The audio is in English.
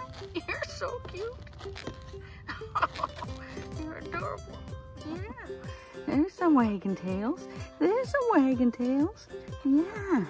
You're so cute. You're adorable. Yeah. There's some wagon tails. There's some wagon tails. Yeah.